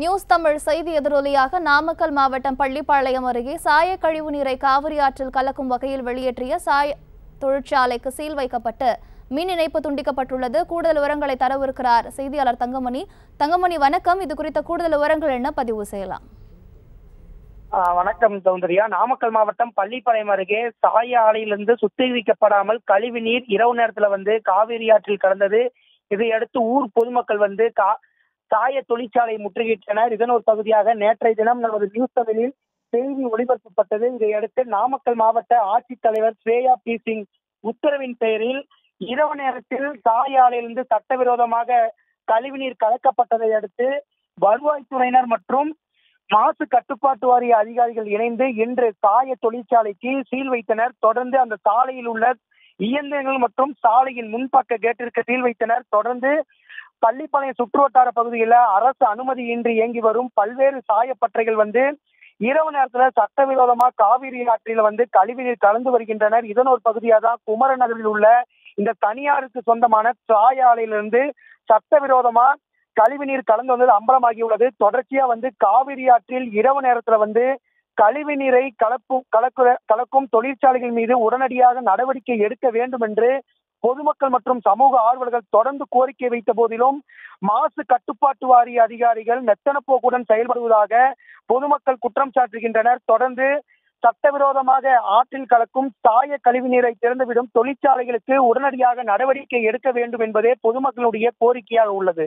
News Tamil செய்தி எதிரொலியாக நாமக்கல் மாவட்டம் பள்ளிப்பாளையம் அருகே சாய கழிவு நீரை காவிரி ஆற்றில் கலக்கும் வகையில் வெளியேற்றிய சாய தொழிற்சாலைக்கு சீல் வைக்கப்பட்டு மின் இணைப்பு துண்டிக்கப்பட்டுள்ளது. கூடுதல் விவரங்களை தரவிருக்கிறார் செய்தியாளர் தங்கமணி. தங்கமணி வணக்கம். இது குறித்த கூடுதல் விவரங்கள் என்ன? பதிவு செய்யலாம். வணக்கம் சௌந்தர்யா. நாமக்கல் மாவட்டம் பள்ளிப்பாளையம் அருகே சாய ஆலையிலிருந்து சுத்திகரிக்கப்படாமல் கழிவு நீர் இரவு நேரத்துல வந்து காவிரி ஆற்றில் கலந்தது. இதையடுத்து ஊர் பொதுமக்கள் வந்து கா சாய தொழிற்சாலை முற்றுகையிட்டனர். இதன் ஒரு பகுதியாக நேற்றைய தினம் நமது நியூஸ் தமிழில் செய்தி ஒளிபரப்பப்பட்டது. இதையடுத்து நாமக்கல் மாவட்ட ஆட்சித்தலைவர் ஸ்ரேயா பி சிங் உத்தரவின் பெயரில் இரவு நேரத்தில் சாய ஆலையிலிருந்து சட்டவிரோதமாக கழிவுநீர் கலக்கப்பட்டதை அடுத்து வருவாய்த்துறையினர் மற்றும் மாசு கட்டுப்பாட்டு வாரிய அதிகாரிகள் இணைந்து இன்று சாய தொழிற்சாலைக்கு சீல் வைத்தனர். தொடர்ந்து அந்த சாலையில் உள்ள இயந்திரங்கள் மற்றும் சாலையின் முன்பக்க கேட்டிற்கு சீல் வைத்தனர். தொடர்ந்து பள்ளிப்பாளையம் சுற்றுவட்டார பகுதியில் அரசு அனுமதியின்றி இயங்கி வரும் பல்வேறு சாயப்பற்றைகள் வந்து இரவு நேரத்துல சட்டவிரோதமா காவிரி ஆற்றில் வந்து கழிவுநீர் கலந்து வருகின்றனர். இதன் ஒரு பகுதியாக தான் குமரநகரில் உள்ள இந்த தனியாருக்கு சொந்தமான சாய ஆலையிலிருந்து சட்டவிரோதமா கழிவுநீர் கலந்து வந்தது அம்பலமாகியுள்ளது. தொடர்ச்சியா வந்து காவிரி ஆற்றில் இரவு நேரத்துல வந்து கழிவு நீரை கலப்பும் கலக்கு கலக்கும் தொழிற்சாலைகள் மீது உடனடியாக நடவடிக்கை எடுக்க வேண்டும் என்று பொதுமக்கள் மற்றும் சமூக ஆர்வலர்கள் தொடர்ந்து கோரிக்கை வைத்த போதிலும் மாசு கட்டுப்பாட்டு வாரிய அதிகாரிகள் மெத்தனப்போக்குடன் செயல்படுவதாக பொதுமக்கள் குற்றம் சாட்டுகின்றனர். தொடர்ந்து சட்டவிரோதமாக ஆற்றில் கலக்கும் சாய கழிவு நீரை திறந்துவிடும் தொழிற்சாலைகளுக்கு உடனடியாக நடவடிக்கை எடுக்க வேண்டும் என்பதே பொதுமக்களுடைய கோரிக்கையாக உள்ளது.